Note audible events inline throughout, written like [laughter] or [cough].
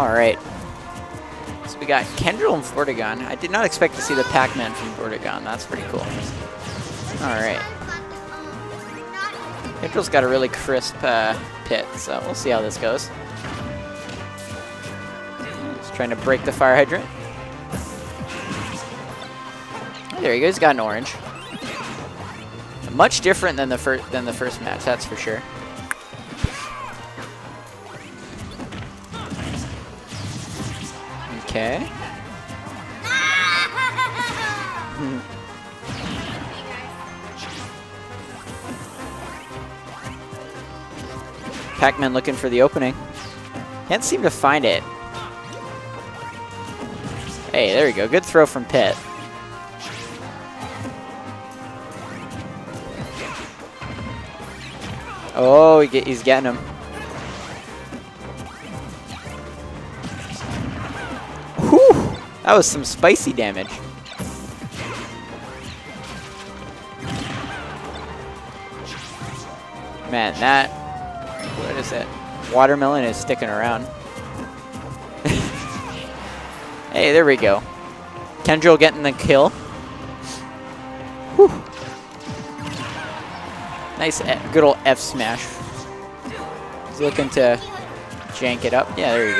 Alright. So we got Kendryl and Vortigon. I did not expect to see the Pac-Man from Vortigon. That's pretty cool. Alright. Kendryl's got a really crisp uh, pit, so we'll see how this goes. Just trying to break the fire hydrant. There he goes. He's got an orange. Much different than the first than the first match, that's for sure. Okay. Pac-Man looking for the opening. Can't seem to find it. Hey, there we go. Good throw from Pit. Oh, he's getting him. That was some spicy damage. Man, that... What is it? Watermelon is sticking around. [laughs] hey, there we go. Kendryl getting the kill. Whew. Nice, eh, good old F smash. He's looking to jank it up. Yeah, there you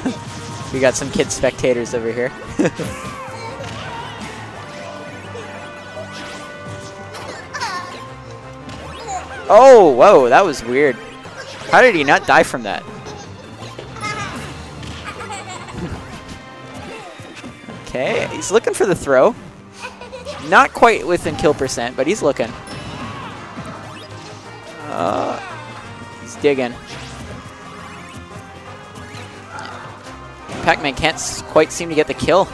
go. [laughs] [laughs] we got some kid spectators over here. [laughs] oh, whoa, that was weird. How did he not die from that? [laughs] okay, he's looking for the throw. Not quite within kill percent, but he's looking. Uh, he's digging. Pac-Man can't quite seem to get the kill.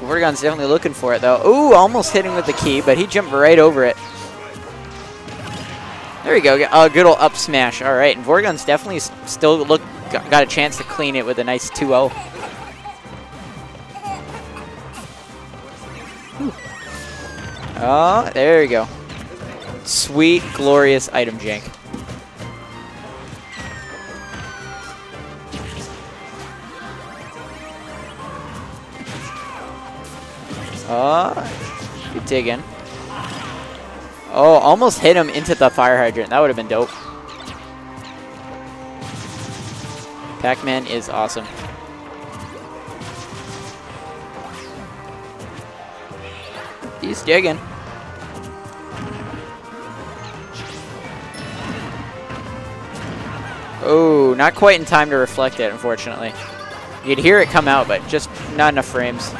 Vortigon's definitely looking for it, though. Ooh, almost hitting with the key, but he jumped right over it. There we go. A uh, good old up smash. All right, and Vortigon's definitely still look got a chance to clean it with a nice 2-0. Oh, there we go. Sweet, glorious item jank. Oh, good digging. Oh, almost hit him into the fire hydrant. That would have been dope. Pac-Man is awesome. He's digging. Oh, not quite in time to reflect it, unfortunately. You'd hear it come out, but just not enough frames.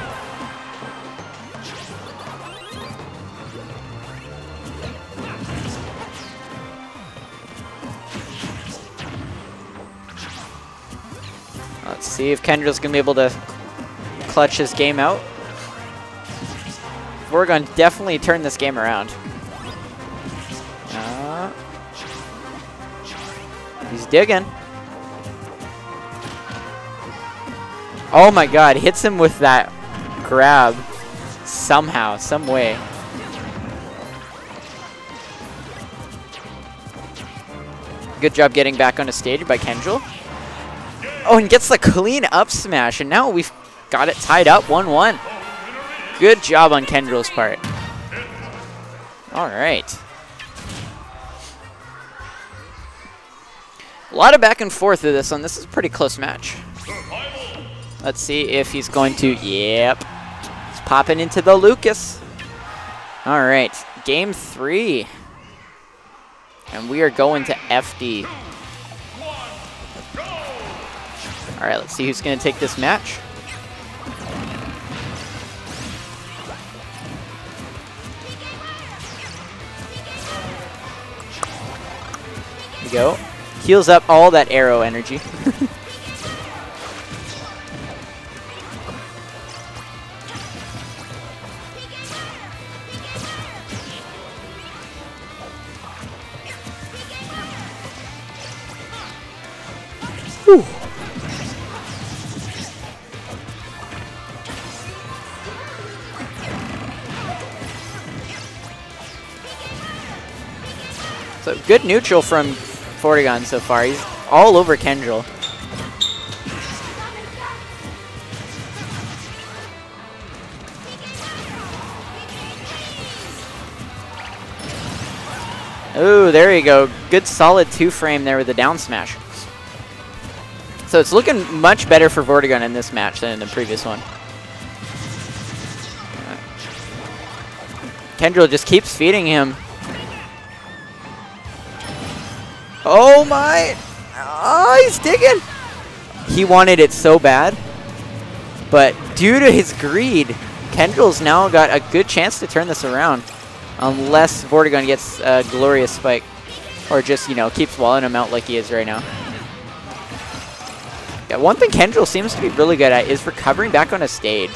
See if Kendryl's going to be able to clutch his game out. We're going to definitely turn this game around. Uh, he's digging. Oh my god, hits him with that grab somehow, some way. Good job getting back on the stage by Kendryl. Oh, and gets the clean up smash, and now we've got it tied up 1-1. Good job on Kendryl's part. All right. A lot of back and forth with this one. This is a pretty close match. Let's see if he's going to... Yep. He's popping into the Lucas. All right. Game three. And we are going to FD. All right, let's see who's going to take this match. There we go. Heals up all that arrow energy. [laughs] So good neutral from Vortigon so far. He's all over Kendryl. Ooh, there you go. Good solid two frame there with the down smash. So it's looking much better for Vortigon in this match than in the previous one. Kendryl just keeps feeding him. Oh my! Oh, he's digging! He wanted it so bad. But due to his greed, Kendryl's now got a good chance to turn this around. Unless Vortigon gets a glorious spike. Or just, you know, keeps walling him out like he is right now. Yeah, one thing Kendryl seems to be really good at is recovering back on a stage.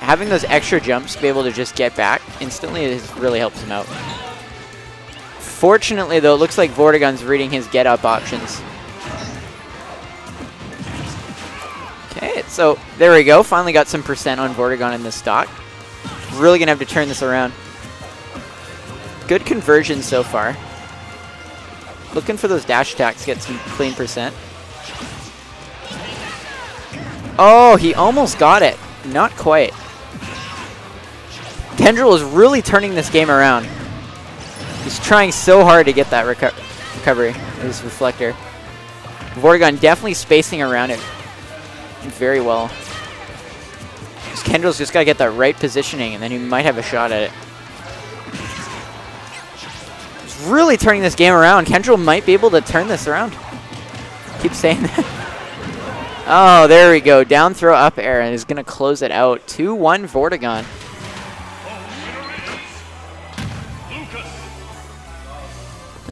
Having those extra jumps to be able to just get back instantly really helps him out. Fortunately, though, it looks like Vortigon's reading his get-up options. Okay, so there we go. Finally got some percent on Vortigon in this stock. Really going to have to turn this around. Good conversion so far. Looking for those dash attacks to get some clean percent. Oh, he almost got it. Not quite. Kendryl is really turning this game around. He's trying so hard to get that reco recovery, his reflector. Vortigon definitely spacing around it very well. Kendryl's just got to get that right positioning, and then he might have a shot at it. He's really turning this game around. Kendryl might be able to turn this around. Keep saying that. [laughs] oh, there we go. Down throw up air, and is going to close it out. 2-1 Vortigon.